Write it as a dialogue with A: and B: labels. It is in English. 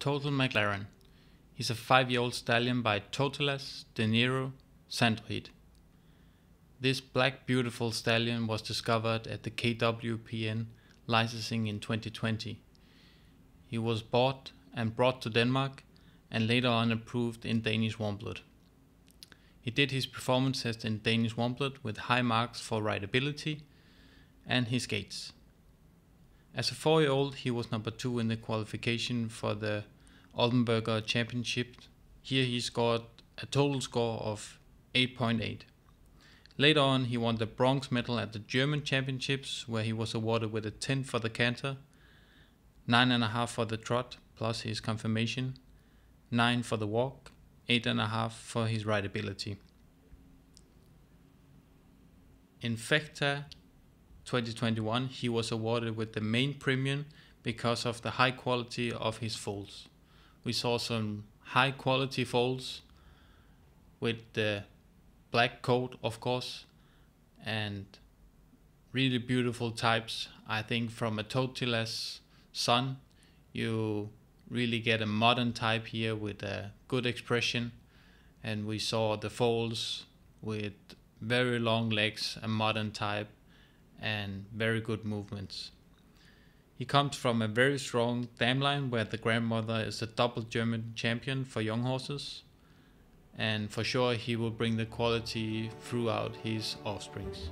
A: Total McLaren. He's a five-year-old stallion by Totilas De Niro Sandro Hit. This black beautiful stallion was discovered at the KWPN licensing in 2020. He was bought and brought to Denmark and later on approved in Danish Warmblood. He did his performance test in Danish Warmblood with high marks for rideability and his gaits. As a four year old, he was number two in the qualification for the Oldenburger Championship. Here he scored a total score of 8.8. Later on, he won the bronze medal at the German Championships, where he was awarded with a 10 for the canter, 9.5 for the trot, plus his conformation, 9 for the walk, 8.5 for his rideability. In 2021, he was awarded with the main premium because of the high quality of his foals. We saw some high quality foals with the black coat, of course, and really beautiful types. I think from a Totilas son, you really get a modern type here with a good expression. And we saw the foals with very long legs, a modern type, and very good movements. He comes from a very strong dam line where the grandmother is a double German champion for young horses. And for sure, he will bring the quality throughout his offsprings.